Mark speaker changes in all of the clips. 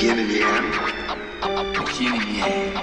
Speaker 1: Yin and yang.
Speaker 2: Yin and yang.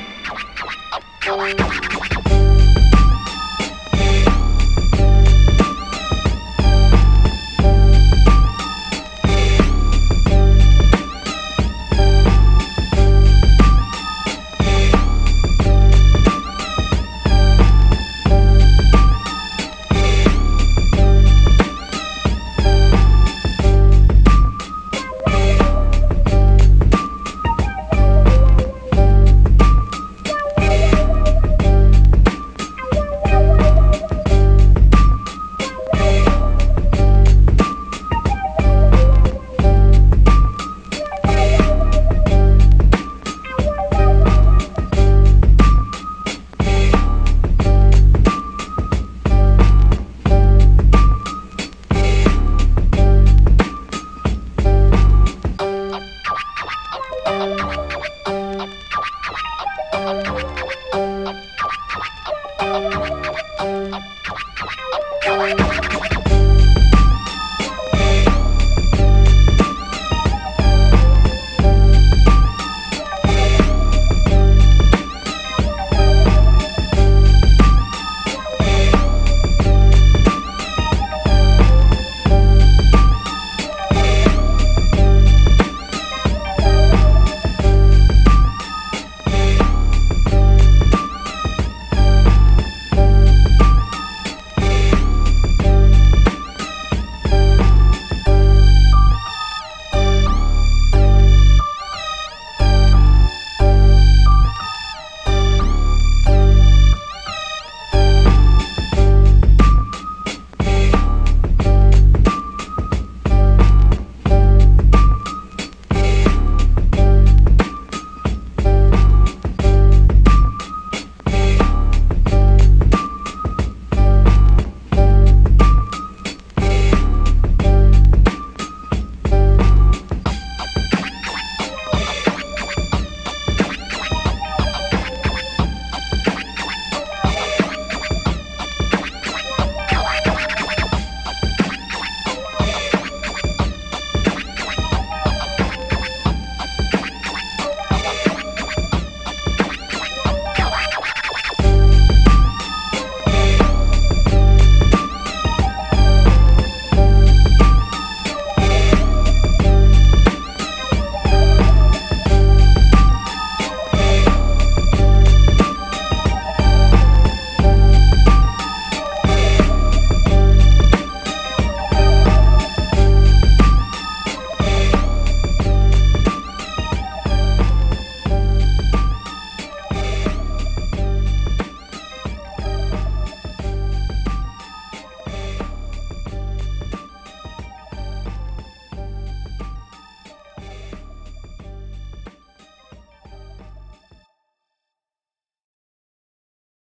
Speaker 1: Thank